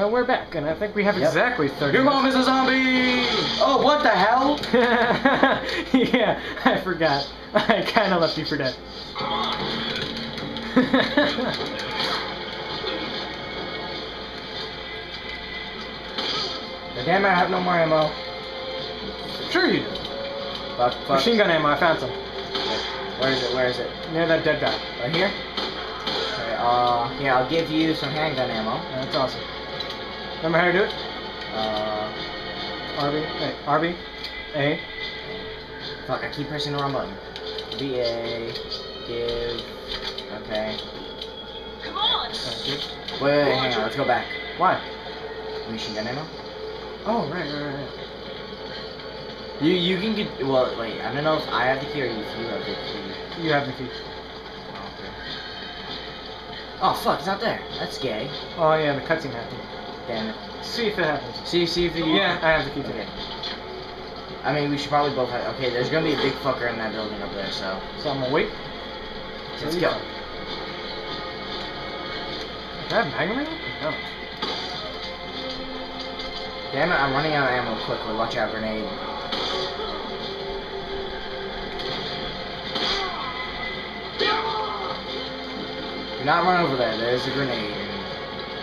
Well, we're back, and I think we have Yep. exactly 30 Your mom minutes. is a zombie! Oh, what the hell? yeah, I forgot. I kind of left you for dead. Damn it, I have no more ammo. sure you do. Fuck, fuck. Machine gun ammo, I found some. Where is it? Where is it? Near that dead guy. Right here? Okay, uh, here, I'll give you some handgun ammo. That's awesome. Remember how to do it? Uh, RB, hey, RB, A. fuck, I keep pressing the wrong button. VA, give, okay. Come on! Wait, wait, wait, hang on, let's go back. Why? Machine gun ammo? Oh, right, right, right, right. You you can get, well, wait, I don't know if I have the key or if you have the key. You have the key. Oh. Oh, fuck, it's not there. That's gay. Oh, yeah, the cutscene happened. See if it happens. See, see if you... Yeah, I have the key too. Okay. I mean, we should probably both have, okay, there's gonna be a big fucker in that building up there, so. So I'm gonna wait. Let's go. Do I have Magnum ammo? No. Damn it, I'm running out of ammo quickly. Watch out, grenade. Do not run over there. There's a grenade.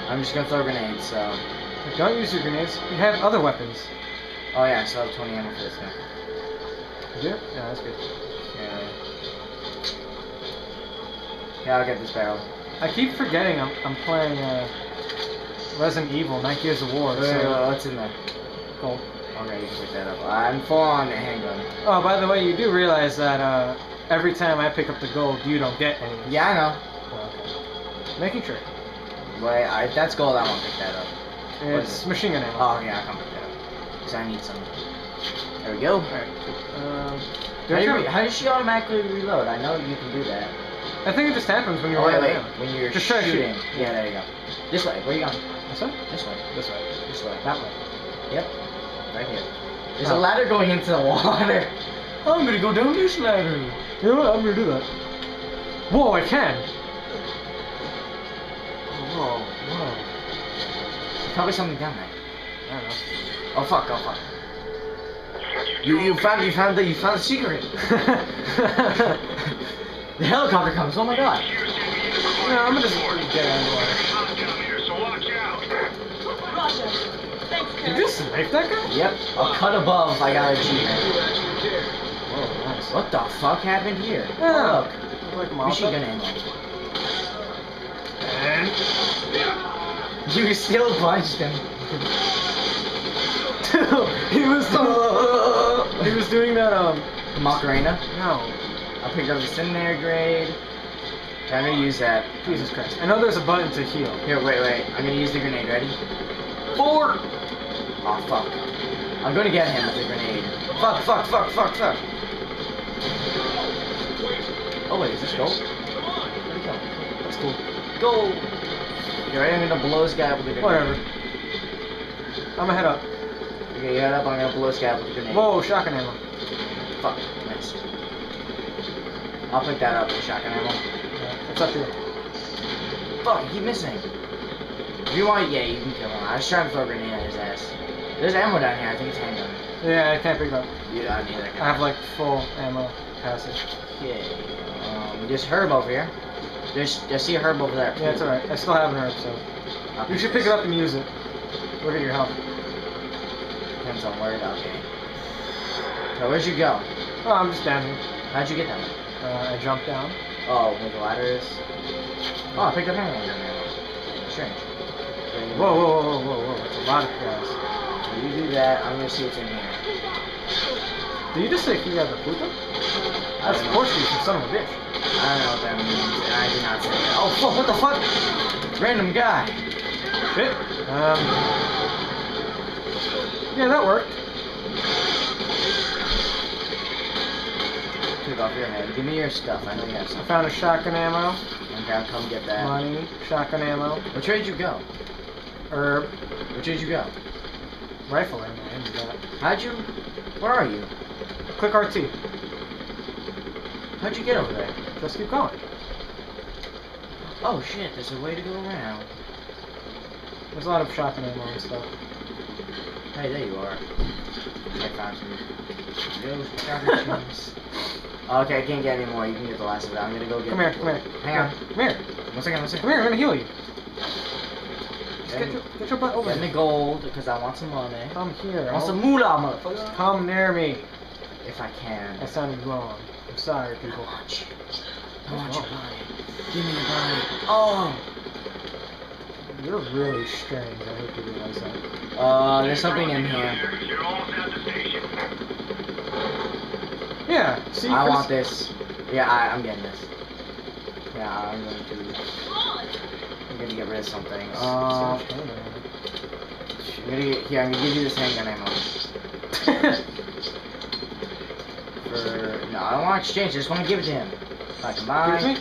I'm just gonna throw grenades, so. But don't use your grenades. You have other weapons. Oh yeah, I still have 20 ammo for this guy. You do? Yeah, that's good. Yeah. Yeah, I'll get this barrel. I keep forgetting I'm, I'm playing uh, Resident Evil, Night Gears of War. Wait, so wait, what's in there? gold. Okay, you can pick that up. I'm full on handgun. Oh, by the way, you do realize that uh, every time I pick up the gold, you don't get any. Yeah, I know. Well, okay. Making sure. Wait, I, that's gold, I won't pick that up. It's it? machine gun ammo. Oh, yeah, I can pick that up. Because I need some. There we go. Alright. Um, How, do you how does she automatically reload? I know you can do that. I think it just happens when you're Oh, wait, wait. When you're Just try to shoot. shooting. Yeah, there you go. This way. Where you going? This way? This way. This way. This way. That way. Yep. Right here. There's Oh. a ladder going into the water. I'm gonna go down this ladder. You know what? I'm gonna do that. Whoa, I can! Probably something down there. I don't know. Oh fuck, oh fuck. You you found you found the you found the secret. the helicopter comes. Oh my god. no, I'm gonna just get out of the water. Roger. Thanks, Did you just snipe that guy? Yep. A cut above. I got an achievement. Oh, nice. What the fuck happened here? Oh, Look like a look. Machine gun ammo. And You still punched him. he was he was doing that um Macarena. no I'll pick up the seminary grade. I'm gonna use that. Jesus Christ I know there's a button to heal Here, wait, wait. I'm gonna use the grenade. Ready? Four. Oh fuck. I'm gonna get him with the grenade. Fuck, fuck, fuck, fuck, fuck. Oh wait, is this gold? Where'd it go? that's cool Gold. Ready? I'm gonna blow this guy up with the grenade. whatever I'm gonna head up Okay, you head up. I'm gonna blow this guy up with the grenade. whoa shotgun ammo Fuck. Nice. I'll pick that up with shotgun ammo. Yeah, it's up here Fuck, keep missing. If you want, yeah, you can kill him. I was trying to throw a grenade at his ass. There's ammo down here. I think it's handgun. yeah I can't pick up You, I need that I have like full ammo passage Okay. Um, there's herb over here. There's, I see a herb over there. yeah it's alright I still have an herb so I'll you should pick it up and use it look at your health Depends on where it okay. So where'd you go? oh I'm just down here How'd you get down? uh, I jumped down Oh, where the ladder is. Oh, I picked up handgun ammo. Strange. Okay, whoa whoa whoa whoa whoa that's a lot of guys so You do that. I'm gonna see what's in here. did you just say Figa de Puta? I That's. Portuguese for son of a bitch I don't know what that means, and I did not say that. Oh fuck! What the fuck? Random guy. Shit. Um. Yeah, that worked. Take off your head. Give me your stuff. I know you have I found a shotgun ammo, Okay, I'll come get that. money, shotgun ammo, Which way did you go? herb, Which way did you go? rifle ammo. I need that. How'd you? Where are you? Click RT. How'd you get over there? Just keep going. Oh shit! There's a way to go around. There's a lot of shotgun ammo and stuff. Hey, there you are. I found some ghost cartridges. okay, I can't get any more. You can get the last of it. I'm gonna go get. Come here, come here. Hang on. Come here. One second. One second. Come here, I'm gonna heal you. Get get your, get your butt over Get me gold because I want some money. Come here. I want some moolah, motherfucker. Come near me. If I can. That sounded wrong. Sorry, people. I want you. I want your body. Give me your body. Oh. You're really strange. I hope you realize that. Uh, there's something in here. You're almost at the station. Yeah. See, I Chris- want this. Yeah, I, I'm getting this. Yeah, I'm going to. Come on. I'm gonna get rid of some things. Uh, I'm gonna get, here. I'm gonna give you this handgun ammo. For no, I don't want to exchange. I just want to give it to him. Like Excuse mine. me?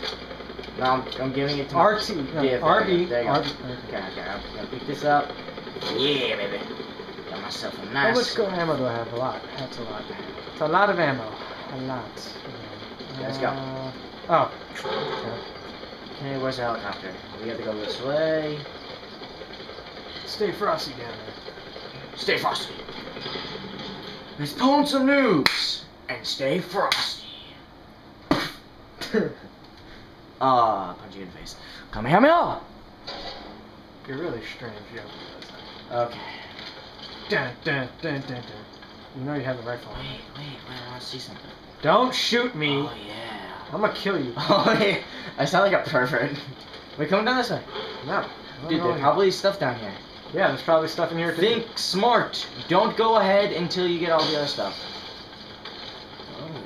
No, I'm, I'm giving it to RT. No, Yeah, there RB. you go, there you go. RB. Okay, okay. I'm gonna pick this up. Yeah, baby. Got myself a nice. How much good ammo do I have? A lot. That's a lot. It's a lot of ammo. A lot. Let's go. Uh, oh. Okay. Okay, where's the helicopter? We have to go this way. Stay frosty down there. Stay frosty. Let's pwn some nukes and stay frosty. Ah, punch you in the face. Kamehameha! You're really strange, yeah. Okay. Dun, dun, dun, dun, dun. You know you have a rifle. Wait, wait, wait, I want to see something. Don't shoot me. Oh, yeah. I'm gonna kill you. Oh, yeah. I sound like a pervert. Wait, come down this way. No. Dude, there's probably stuff down here. Yeah, there's probably stuff in here too. Think smart. Don't go ahead until you get all the other stuff.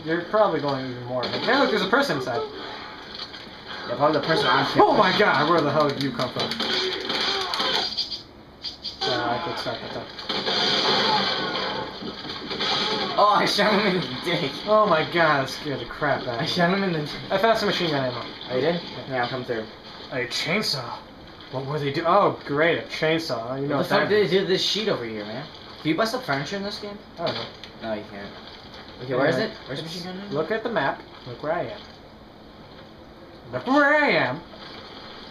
You're probably going even more. Hey, look, there's a person inside. Yeah, probably the person I'm Oh my god, where the hell did you come from? Uh, I could start that time. Oh, I shot him in the dick. Oh my god, that scared the crap out I of me. shot him in the. I found some machine gun ammo. Oh, you did? Yeah, I'll come through. A chainsaw. What were they do? Oh, great, a chainsaw. You know what the that fuck did they do to this sheet over here, man? Can you bust up furniture in this game? I don't know. No, you can't. Okay, where is it? Where's machine gun? now? Look at the map. Look where I am. Look where I am.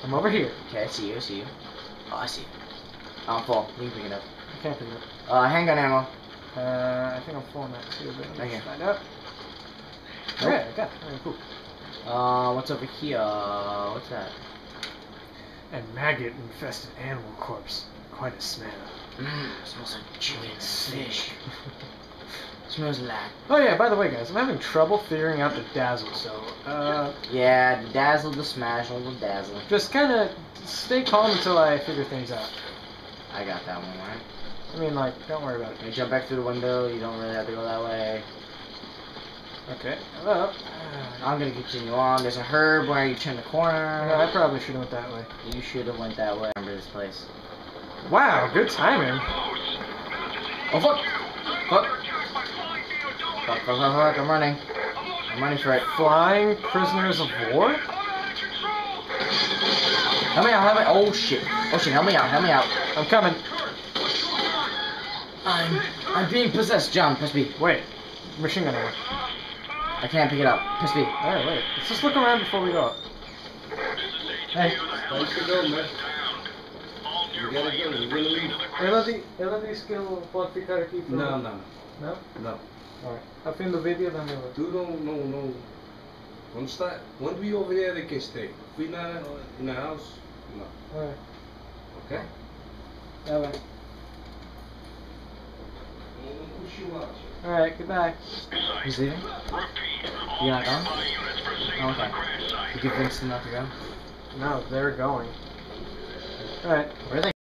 I'm over here. Okay, I see you, I see you. Oh, I see you. Oh, I'm full. You can pick it up. I can't pick it up. Uh, handgun ammo. Uh, I think I'm full on that too, but Right let's here. find out. Nope. Okay, I got it. Cool. Uh, what's over here? What's that? A maggot-infested animal corpse. Quite a smell. Mmm, smells like chicken and fish. smells like. Oh yeah, by the way, guys, I'm having trouble figuring out the dazzle, so uh, Yeah, the dazzle, the smash, the dazzle. just kind of stay calm until I figure things out. I got that one, right? I mean, like, don't worry about it. You jump back through the window, you don't really have to go that way. Okay. Well, I'm gonna continue on. There's a herb where you turn the corner. no, I probably should have went that way. You should have went that way. Remember this place. Wow, good timing. Oh fuck! Fuck! Fuck, fuck, fuck, fuck, I'm running. I'm running for it. Flying prisoners of war? Help me out, help me Oh shit. Oh shit, help me out, help me out. I'm coming. I'm I'm being possessed, John, press B. Wait, machine gun ammo. I can't pick it up. Press B. Alright, wait. Let's just look around before we go up. Hey, Place to go, man. You gotta go. We're gonna leave. LD, LD skill pode ficar aqui pro... Não, não, Não? não. Alright. A fim do vídeo dá meu... Tu não, não, não. Quando está, quando eu vier aqui stay, fui in na house, não, Alright. ok? Tá bem. Não, não cochilar. Alright, goodbye. He's leaving? You're not going? Oh, okay. You convinced him not to go? No, they're going. Alright. Where are they